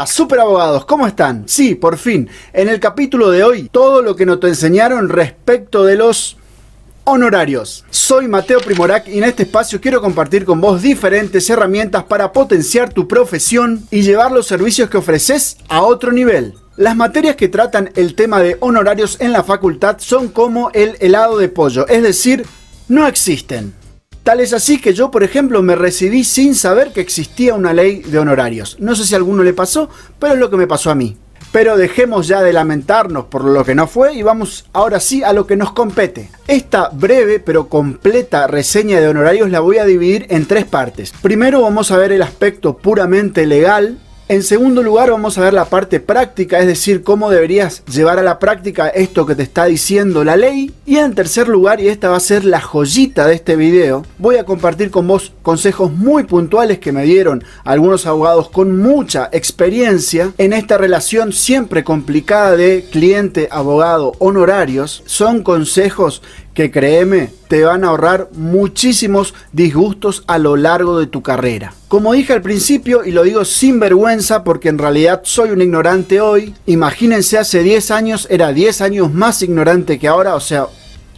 Hola, super abogados, ¿cómo están? Sí, por fin, en el capítulo de hoy, todo lo que nos enseñaron respecto de los honorarios. Soy Mateo Primorac y en este espacio quiero compartir con vos diferentes herramientas para potenciar tu profesión y llevar los servicios que ofreces a otro nivel. Las materias que tratan el tema de honorarios en la facultad son como el helado de pollo, es decir, no existen. Tal es así que yo, por ejemplo, me recibí sin saber que existía una ley de honorarios. No sé si a alguno le pasó, pero es lo que me pasó a mí. Pero dejemos ya de lamentarnos por lo que no fue y vamos ahora sí a lo que nos compete. Esta breve pero completa reseña de honorarios la voy a dividir en tres partes. Primero vamos a ver el aspecto puramente legal en segundo lugar vamos a ver la parte práctica, es decir, cómo deberías llevar a la práctica esto que te está diciendo la ley. Y en tercer lugar, y esta va a ser la joyita de este video, voy a compartir con vos consejos muy puntuales que me dieron algunos abogados con mucha experiencia en esta relación siempre complicada de cliente-abogado honorarios. Son consejos que créeme, te van a ahorrar muchísimos disgustos a lo largo de tu carrera. Como dije al principio, y lo digo sin vergüenza porque en realidad soy un ignorante hoy, imagínense hace 10 años era 10 años más ignorante que ahora, o sea,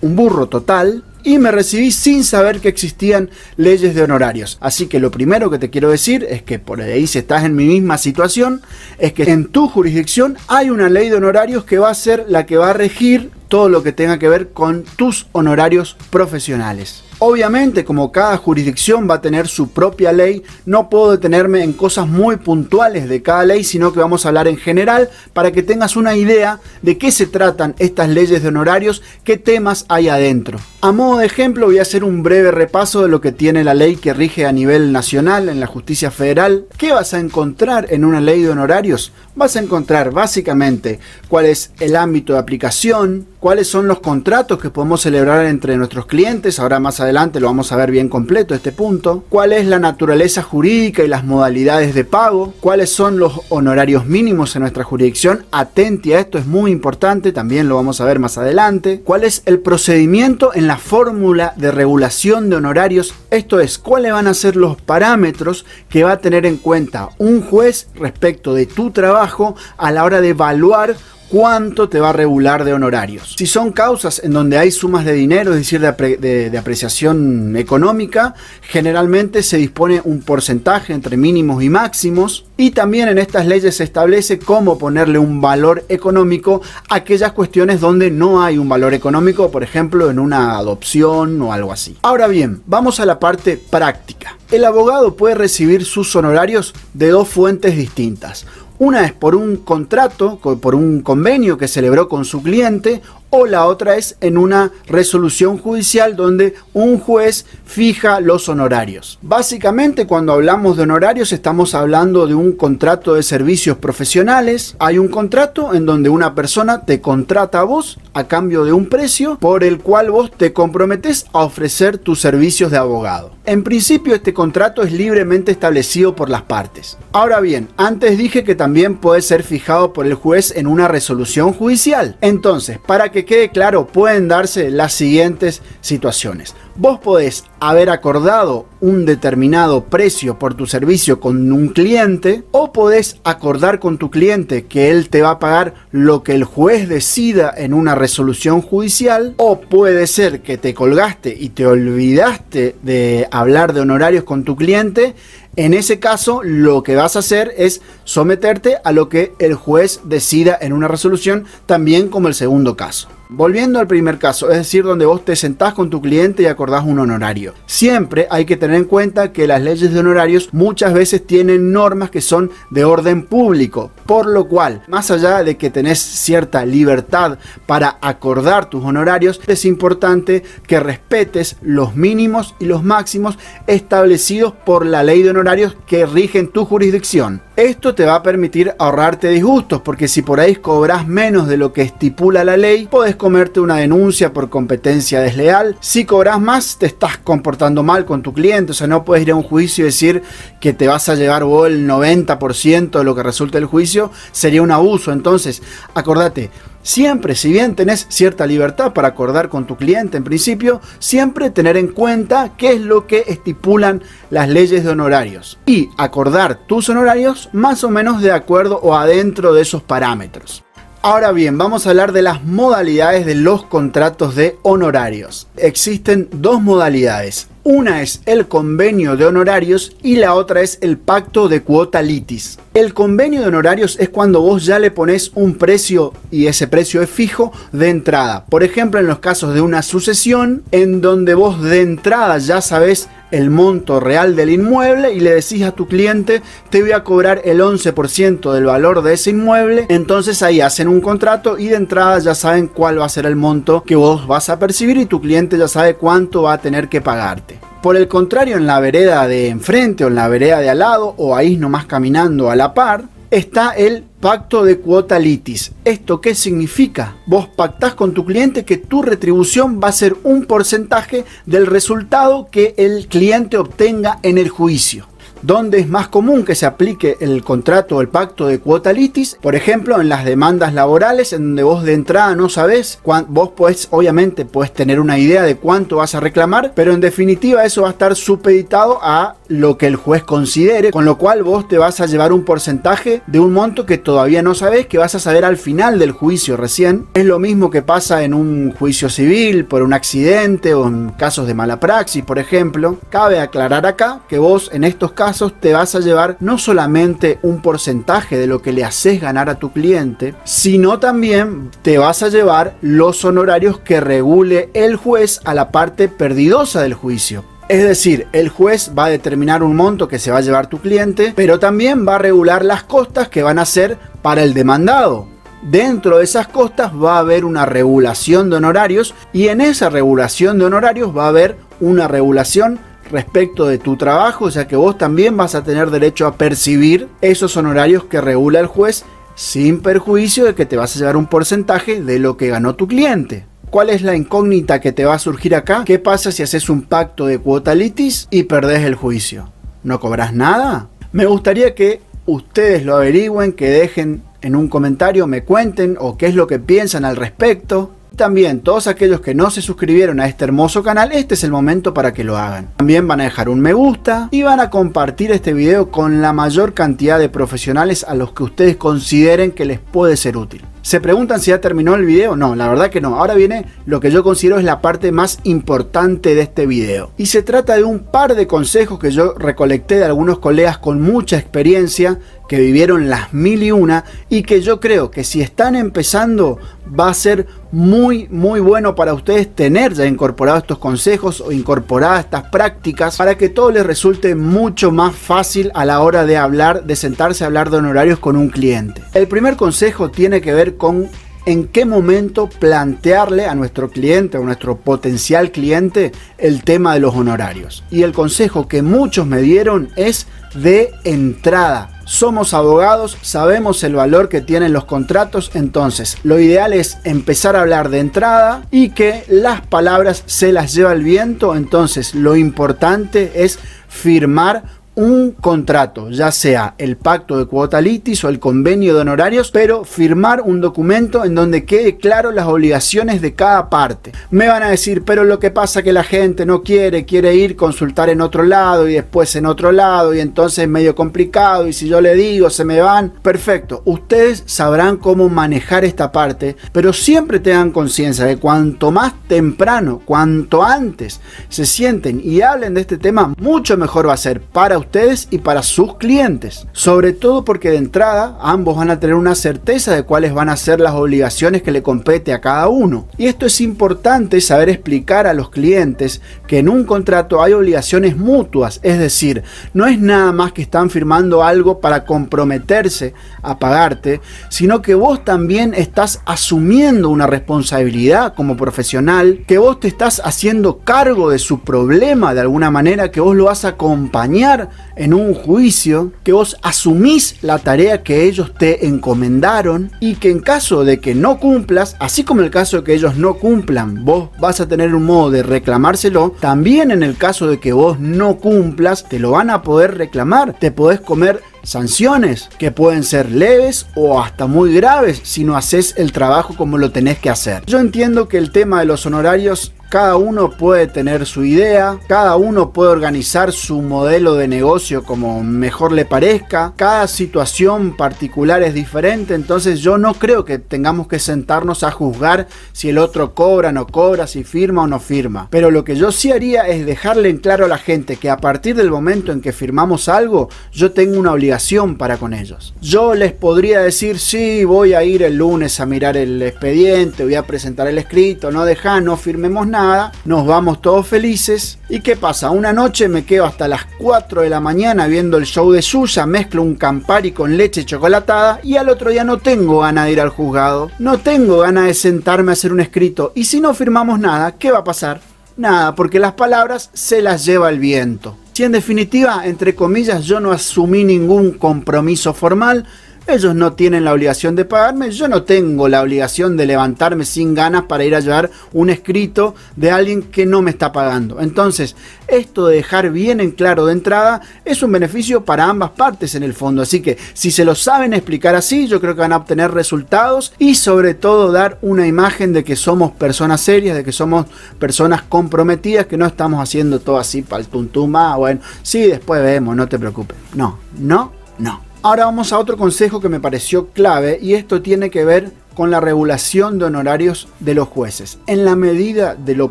un burro total y me recibí sin saber que existían leyes de honorarios. Así que lo primero que te quiero decir es que por ahí si estás en mi misma situación, es que en tu jurisdicción hay una ley de honorarios que va a ser la que va a regir todo lo que tenga que ver con tus honorarios profesionales. Obviamente, como cada jurisdicción va a tener su propia ley, no puedo detenerme en cosas muy puntuales de cada ley, sino que vamos a hablar en general para que tengas una idea de qué se tratan estas leyes de honorarios, qué temas hay adentro. A modo de ejemplo, voy a hacer un breve repaso de lo que tiene la ley que rige a nivel nacional en la justicia federal. ¿Qué vas a encontrar en una ley de honorarios? Vas a encontrar básicamente cuál es el ámbito de aplicación, cuáles son los contratos que podemos celebrar entre nuestros clientes, ahora más adelante lo vamos a ver bien completo este punto, cuál es la naturaleza jurídica y las modalidades de pago, cuáles son los honorarios mínimos en nuestra jurisdicción, atenti a esto, es muy importante, también lo vamos a ver más adelante, cuál es el procedimiento en la fórmula de regulación de honorarios, esto es, cuáles van a ser los parámetros que va a tener en cuenta un juez respecto de tu trabajo a la hora de evaluar cuánto te va a regular de honorarios. Si son causas en donde hay sumas de dinero, es decir, de, apreciación económica, generalmente se dispone un porcentaje entre mínimos y máximos. Y también en estas leyes se establece cómo ponerle un valor económico a aquellas cuestiones donde no hay un valor económico, por ejemplo, en una adopción o algo así. Ahora bien, vamos a la parte práctica. El abogado puede recibir sus honorarios de dos fuentes distintas. Una es por un contrato, por un convenio que celebró con su cliente, o la otra es en una resolución judicial donde un juez fija los honorarios. Básicamente cuando hablamos de honorarios estamos hablando de un contrato de servicios profesionales. Hay un contrato en donde una persona te contrata a vos a cambio de un precio por el cual vos te comprometes a ofrecer tus servicios de abogado. En principio este contrato es libremente establecido por las partes. Ahora bien, antes dije que también puede ser fijado por el juez en una resolución judicial. Entonces, para que quede claro, pueden darse las siguientes situaciones. Vos podés haber acordado un determinado precio por tu servicio con un cliente o podés acordar con tu cliente que él te va a pagar lo que el juez decida en una resolución judicial o puede ser que te colgaste y te olvidaste de hablar de honorarios con tu cliente en ese caso, lo que vas a hacer es someterte a lo que el juez decida en una resolución, también como el segundo caso. Volviendo al primer caso, es decir, donde vos te sentás con tu cliente y acordás un honorario. Siempre hay que tener en cuenta que las leyes de honorarios muchas veces tienen normas que son de orden público, por lo cual, más allá de que tenés cierta libertad para acordar tus honorarios, es importante que respetes los mínimos y los máximos establecidos por la ley de honorarios que rigen tu jurisdicción. Esto te va a permitir ahorrarte disgustos, porque si por ahí cobras menos de lo que estipula la ley, podés comerte una denuncia por competencia desleal. Si cobras más, te estás comportando mal con tu cliente. O sea, no puedes ir a un juicio y decir que te vas a llevar vos el 90% de lo que resulta del juicio. Sería un abuso. Entonces, acordate, Siempre, si bien tenés cierta libertad para acordar con tu cliente en principio, siempre tener en cuenta qué es lo que estipulan las leyes de honorarios y acordar tus honorarios más o menos de acuerdo o adentro de esos parámetros. Ahora bien, vamos a hablar de las modalidades de los contratos de honorarios. Existen dos modalidades. Una es el convenio de honorarios y la otra es el pacto de cuota litis. El convenio de honorarios es cuando vos ya le pones un precio y ese precio es fijo de entrada. Por ejemplo, en los casos de una sucesión en donde vos de entrada ya sabes el monto real del inmueble y le decís a tu cliente te voy a cobrar el 11% del valor de ese inmueble, entonces ahí hacen un contrato y de entrada ya saben cuál va a ser el monto que vos vas a percibir y tu cliente ya sabe cuánto va a tener que pagarte. Por el contrario, en la vereda de enfrente o en la vereda de al lado o ahí nomás caminando a la par, está el pacto de cuota litis. ¿Esto qué significa? Vos pactás con tu cliente que tu retribución va a ser un porcentaje del resultado que el cliente obtenga en el juicio donde es más común que se aplique el contrato o el pacto de cuota litis, por ejemplo, en las demandas laborales, en donde vos de entrada no sabés, vos podés, obviamente, puedes tener una idea de cuánto vas a reclamar, pero en definitiva eso va a estar supeditado a lo que el juez considere, con lo cual vos te vas a llevar un porcentaje de un monto que todavía no sabés, que vas a saber al final del juicio recién. Es lo mismo que pasa en un juicio civil por un accidente o en casos de mala praxis, por ejemplo. Cabe aclarar acá que vos en estos casos te vas a llevar no solamente un porcentaje de lo que le haces ganar a tu cliente, sino también te vas a llevar los honorarios que regule el juez a la parte perdidosa del juicio. Es decir, el juez va a determinar un monto que se va a llevar tu cliente, pero también va a regular las costas que van a ser para el demandado. Dentro de esas costas va a haber una regulación de honorarios y en esa regulación de honorarios va a haber una regulación respecto de tu trabajo, o sea que vos también vas a tener derecho a percibir esos honorarios que regula el juez sin perjuicio de que te vas a llevar un porcentaje de lo que ganó tu cliente. ¿Cuál es la incógnita que te va a surgir acá? ¿Qué pasa si haces un pacto de cuota litis y perdés el juicio? ¿No cobras nada? Me gustaría que ustedes lo averigüen, que dejen en un comentario, me cuenten o qué es lo que piensan al respecto también todos aquellos que no se suscribieron a este hermoso canal, este es el momento para que lo hagan. También van a dejar un me gusta y van a compartir este video con la mayor cantidad de profesionales a los que ustedes consideren que les puede ser útil. ¿Se preguntan si ya terminó el video? No, la verdad que no. Ahora viene lo que yo considero es la parte más importante de este video. Y se trata de un par de consejos que yo recolecté de algunos colegas con mucha experiencia que vivieron las mil y una y que yo creo que si están empezando va a ser muy muy bueno para ustedes tener ya incorporados estos consejos o incorporadas estas prácticas para que todo les resulte mucho más fácil a la hora de hablar, de sentarse a hablar de honorarios con un cliente. El primer consejo tiene que ver con en qué momento plantearle a nuestro cliente o nuestro potencial cliente el tema de los honorarios. Y el consejo que muchos me dieron es de entrada. Somos abogados, sabemos el valor que tienen los contratos, entonces lo ideal es empezar a hablar de entrada y que las palabras se las lleva el viento, entonces lo importante es firmar un contrato, ya sea el pacto de cuota litis o el convenio de honorarios, pero firmar un documento en donde quede claro las obligaciones de cada parte. Me van a decir, pero lo que pasa que la gente no quiere, quiere ir consultar en otro lado y después en otro lado y entonces es medio complicado y si yo le digo se me van. Perfecto, ustedes sabrán cómo manejar esta parte, pero siempre tengan conciencia de cuanto más temprano, cuanto antes se sienten y hablen de este tema, mucho mejor va a ser para ustedes y para sus clientes. Sobre todo porque de entrada ambos van a tener una certeza de cuáles van a ser las obligaciones que le compete a cada uno. Y esto es importante saber explicar a los clientes que en un contrato hay obligaciones mutuas, es decir, no es nada más que están firmando algo para comprometerse a pagarte, sino que vos también estás asumiendo una responsabilidad como profesional, que vos te estás haciendo cargo de su problema de alguna manera, que vos lo vas a acompañar en un juicio, que vos asumís la tarea que ellos te encomendaron y que en caso de que no cumplas, así como en el caso de que ellos no cumplan, vos vas a tener un modo de reclamárselo, también en el caso de que vos no cumplas, te lo van a poder reclamar, te podés comer sanciones que pueden ser leves o hasta muy graves si no haces el trabajo como lo tenés que hacer. Yo entiendo que el tema de los honorarios cada uno puede tener su idea, cada uno puede organizar su modelo de negocio como mejor le parezca, cada situación particular es diferente, entonces yo no creo que tengamos que sentarnos a juzgar si el otro cobra, no cobra, si firma o no firma. Pero lo que yo sí haría es dejarle en claro a la gente que a partir del momento en que firmamos algo, yo tengo una obligación para con ellos. Yo les podría decir, sí, voy a ir el lunes a mirar el expediente, voy a presentar el escrito, no deja, no firmemos nada nos vamos todos felices. ¿Y qué pasa? Una noche me quedo hasta las 4 de la mañana viendo el show de Suya, mezclo un Campari con leche chocolatada y al otro día no tengo ganas de ir al juzgado, no tengo ganas de sentarme a hacer un escrito y si no firmamos nada, ¿qué va a pasar? Nada, porque las palabras se las lleva el viento. Si en definitiva, entre comillas, yo no asumí ningún compromiso formal, ellos no tienen la obligación de pagarme, yo no tengo la obligación de levantarme sin ganas para ir a llevar un escrito de alguien que no me está pagando. Entonces, esto de dejar bien en claro de entrada es un beneficio para ambas partes en el fondo. Así que si se lo saben explicar así, yo creo que van a obtener resultados y sobre todo dar una imagen de que somos personas serias, de que somos personas comprometidas, que no estamos haciendo todo así para el tuntuma. Bueno, sí, después vemos, no te preocupes. No, no, no. Ahora vamos a otro consejo que me pareció clave y esto tiene que ver con la regulación de honorarios de los jueces. En la medida de lo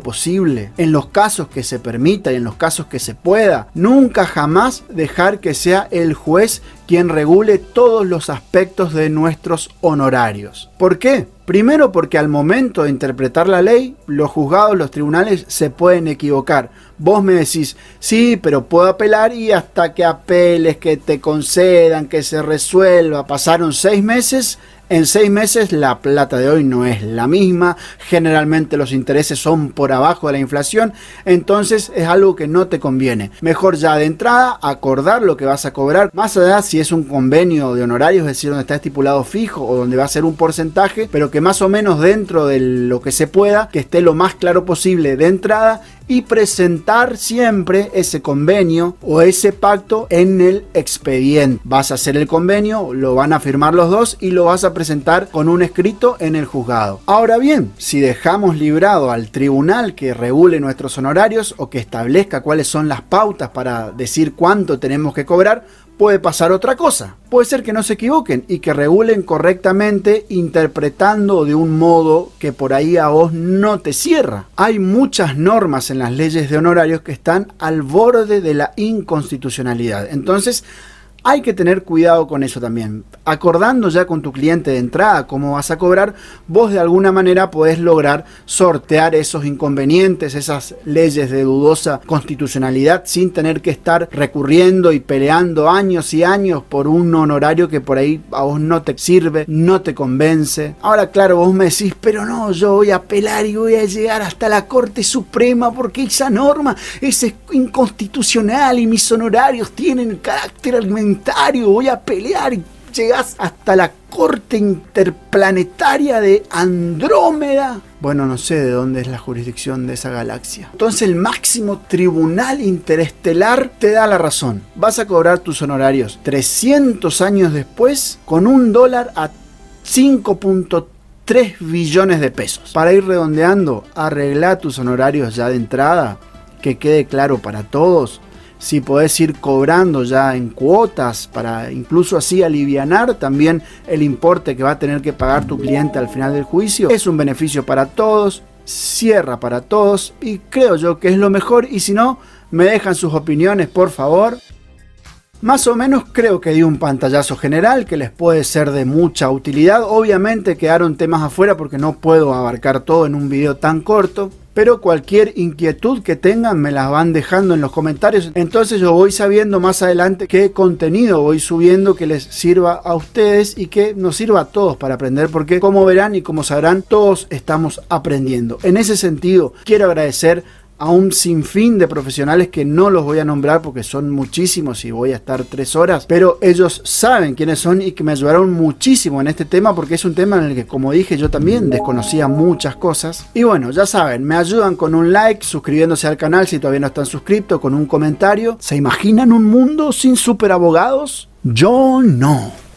posible, en los casos que se permita y en los casos que se pueda, nunca jamás dejar que sea el juez quien regule todos los aspectos de nuestros honorarios. ¿Por qué? Primero porque al momento de interpretar la ley, los juzgados, los tribunales se pueden equivocar. Vos me decís, sí, pero puedo apelar y hasta que apeles, que te concedan, que se resuelva, pasaron seis meses en seis meses la plata de hoy no es la misma, generalmente los intereses son por abajo de la inflación, entonces es algo que no te conviene. Mejor ya de entrada acordar lo que vas a cobrar, más allá si es un convenio de honorarios, es decir, donde está estipulado fijo o donde va a ser un porcentaje, pero que más o menos dentro de lo que se pueda, que esté lo más claro posible de entrada y presentar siempre ese convenio o ese pacto en el expediente. Vas a hacer el convenio, lo van a firmar los dos y lo vas a presentar con un escrito en el juzgado. Ahora bien, si dejamos librado al tribunal que regule nuestros honorarios o que establezca cuáles son las pautas para decir cuánto tenemos que cobrar, puede pasar otra cosa. Puede ser que no se equivoquen y que regulen correctamente interpretando de un modo que por ahí a vos no te cierra. Hay muchas normas en las leyes de honorarios que están al borde de la inconstitucionalidad. Entonces, hay que tener cuidado con eso también. Acordando ya con tu cliente de entrada cómo vas a cobrar, vos de alguna manera podés lograr sortear esos inconvenientes, esas leyes de dudosa constitucionalidad sin tener que estar recurriendo y peleando años y años por un honorario que por ahí a vos no te sirve, no te convence. Ahora claro, vos me decís, pero no, yo voy a apelar y voy a llegar hasta la Corte Suprema porque esa norma es inconstitucional y mis honorarios tienen carácter voy a pelear y llegas hasta la corte interplanetaria de Andrómeda. Bueno, no sé de dónde es la jurisdicción de esa galaxia. Entonces el máximo tribunal interestelar te da la razón. Vas a cobrar tus honorarios 300 años después con un dólar a 5.3 billones de pesos. Para ir redondeando, arregla tus honorarios ya de entrada, que quede claro para todos si podés ir cobrando ya en cuotas para incluso así alivianar también el importe que va a tener que pagar tu cliente al final del juicio. Es un beneficio para todos, cierra para todos y creo yo que es lo mejor y si no, me dejan sus opiniones por favor. Más o menos creo que di un pantallazo general que les puede ser de mucha utilidad. Obviamente quedaron temas afuera porque no puedo abarcar todo en un video tan corto pero cualquier inquietud que tengan me las van dejando en los comentarios. Entonces yo voy sabiendo más adelante qué contenido voy subiendo que les sirva a ustedes y que nos sirva a todos para aprender, porque como verán y como sabrán, todos estamos aprendiendo. En ese sentido, quiero agradecer a un sinfín de profesionales que no los voy a nombrar porque son muchísimos y voy a estar tres horas, pero ellos saben quiénes son y que me ayudaron muchísimo en este tema porque es un tema en el que, como dije, yo también desconocía muchas cosas. Y bueno, ya saben, me ayudan con un like, suscribiéndose al canal si todavía no están suscritos, con un comentario. ¿Se imaginan un mundo sin superabogados? Yo no.